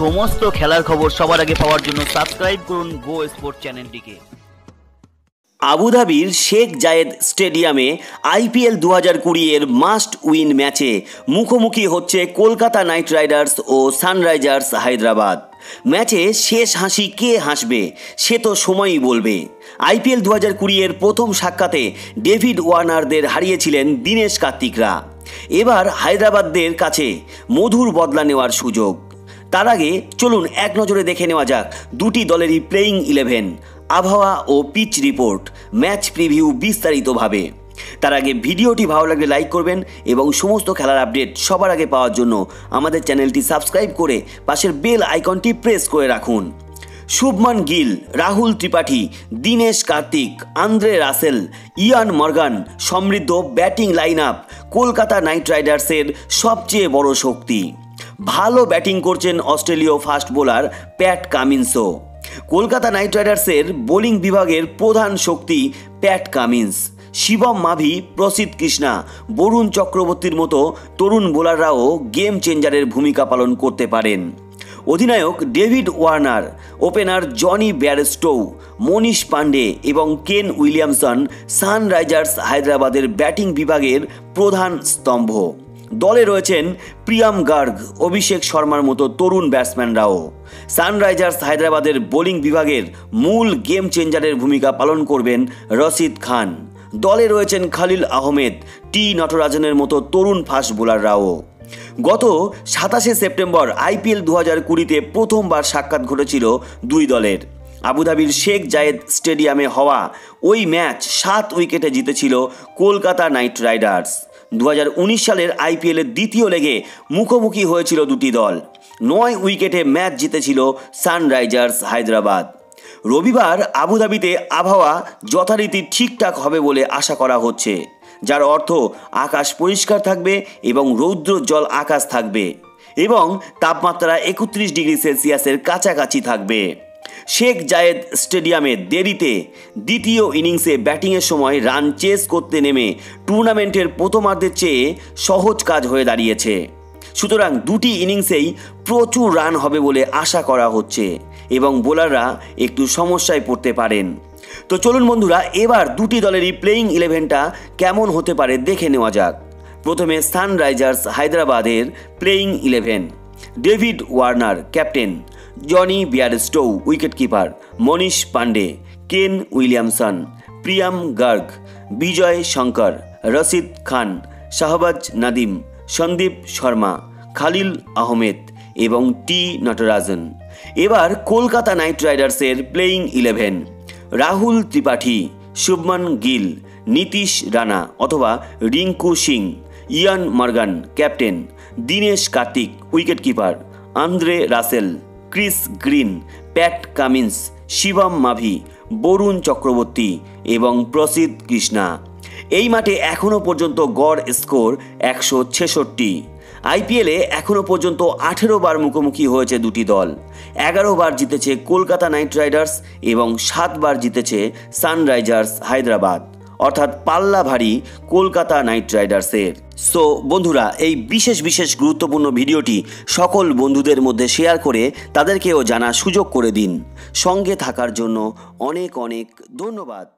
সমস্ত খেলার খবর সবার আগে পাওয়ার জন্য সাবস্ক্রাইব করুন গো স্পোর্ট চ্যানেলটিকে। আবুধাবির শেখ জায়েদ স্টেডিয়ামে আইপিএল দু হাজার কুড়ি এর মাস্ট উইন ম্যাচে মুখোমুখি হচ্ছে কলকাতা নাইট রাইডার্স ও সানরাইজার্স হায়দ্রাবাদ। ম্যাচে শেষ হাসি কে হাসবে, সে তো সময়ই বলবে। আইপিএল দু হাজার কুড়ি এর প্রথম সাক্ষাতে ডেভিড ওয়ার্নারদের হারিয়েছিলেন দীনেশ কার্তিকরা। এবার হায়দ্রাবাদদের কাছে মধুর বদলা নেওয়ার সুযোগ। তার আগে চলুন এক নজরে দেখে নেওয়া যাক দুটি দলেরই প্লেয়িং ইলেভেন আবহাওয়া ও পিচ রিপোর্ট ম্যাচ প্রিভিউ বিস্তারিতভাবে। তার আগে ভিডিওটি ভালো লাগলে লাইক করবেন এবং সমস্ত খেলার আপডেট সবার আগে পাওয়ার জন্য আমাদের চ্যানেলটি সাবস্ক্রাইব করে পাশের বেল আইকনটি প্রেস করে রাখুন। Shubman Gill, Rahul Tripathi, Dinesh Karthik, Andre Russell, Eoin Morgan সমৃদ্ধ batting line up Kolkata Knight রাইডার্সের সবচেয়ে বড় শক্তি। ভালো ব্যাটিং করছেন অস্ট্রেলীয় ফাস্ট বোলার প্যাট কামিন্সও কলকাতা নাইট রাইডার্সের বোলিং বিভাগের প্রধান শক্তি প্যাট কামিন্স। শিবম মাভি প্রসিদ কৃষ্ণা, বরুণ চক্রবর্তীর মতো তরুণ বোলাররাও গেম চেঞ্জারের ভূমিকা পালন করতে পারেন। অধিনায়ক David Warner, opener Jonny Bairstow Manish Pandey এবং কেন উইলিয়ামসন সানরাইজার্স হায়দ্রাবাদের ব্যাটিং বিভাগের প্রধান স্তম্ভ। দলে রয়েছেন প্রিয়াম গার্গ, অভিষেক শর্মার মতো তরুণ ব্যাটসম্যানরাও। সানরাইজার্স হায়দ্রাবাদের বোলিং বিভাগের মূল গেম চেঞ্জারের ভূমিকা পালন করবেন রশিদ খান। দলে রয়েছেন খালিল আহমেদ, টি নটরাজনের মতো তরুণ ফাস্ট বোলাররাও। গত সাতাশে সেপ্টেম্বর আইপিএল দু হাজার কুড়িতে প্রথমবার সাক্ষাৎ ঘটেছিল দুই দলের। আবুধাবির শেখ জায়েদ স্টেডিয়ামে হওয়া ওই ম্যাচ সাত উইকেটে জিতেছিল কলকাতা নাইট রাইডার্স। দু হাজার উনিশ সালের আইপিএলের দ্বিতীয় লেগে মুখোমুখি হয়েছিল দুটি দল। নয় উইকেটে ম্যাচ জিতেছিল সানরাইজার্স হায়দ্রাবাদ। রবিবার আবুধাবিতে আবহাওয়া যথারীতি ঠিকঠাক হবে বলে আশা করা হচ্ছে। যার অর্থ আকাশ পরিষ্কার থাকবে এবং রৌদ্র জল আকাশ থাকবে এবং তাপমাত্রা একত্রিশ ডিগ্রি সেলসিয়াসের কাছাকাছি থাকবে। শেখ জায়েদ স্টেডিয়ামে দেরিতে দ্বিতীয় ইনিংসে ব্যাটিংয়ের সময় রান চেস করতে নেমে টুর্নামেন্টের প্রথমার্ধের চেয়ে সহজ কাজ হয়ে দাঁড়িয়েছে। সুতরাং দুটি ইনিংসেই প্রচুর রান হবে বলে আশা করা হচ্ছে এবং বোলাররা একটু সমস্যায় পড়তে পারেন। তো চলুন বন্ধুরা, এবার দুটি দলেরই প্লেয়িং ইলেভেনটা কেমন হতে পারে দেখে নেওয়া যাক। প্রথমে সানরাইজার্স হায়দ্রাবাদের playing eleven David Warner, captain. Jonny Bairstow wicket keeper Manish Pandey Kane Williamson, Priyam Garg, Vijay Shankar, Rashid Khan, Shahbaz Nadeem, Sandeep Sharma, Khalil Ahmed এবং টি নটরাজন। এবার কলকাতা নাইট রাইডার্সের প্লেয়িং ইলেভেন, রাহুল ত্রিপাঠী, শুভমান গিল, নীতিশ রানা অথবা Rinku Singh, Eoin Morgan, captain, Dinesh Karthik wicket keeper Andre Russell. Chris Green, Pat Cummins, Shivam Mavi, Varun Chakravarthy এবং প্রসিদ কৃষ্ণা। এই মাঠে এখনও পর্যন্ত গড় স্কোর একশো ছেষট্টি। আইপিএলে এখনও পর্যন্ত আঠেরো বার মুখোমুখি হয়েছে দুটি দল। এগারো বার জিতেছে কলকাতা নাইট রাইডার্স এবং সাতবার জিতেছে সানরাইজার্স হায়দ্রাবাদ। অর্থাৎ পাল্লা ভারী কলকাতা নাইট রাইডার্সের সো বন্ধুরা, এই বিশেষ বিশেষ গুরুত্বপূর্ণ ভিডিওটি সকল বন্ধুদের মধ্যে শেয়ার করে তাদেরকেও জানার সুযোগ করে দিন। সঙ্গে থাকার জন্য অনেক অনেক ধন্যবাদ।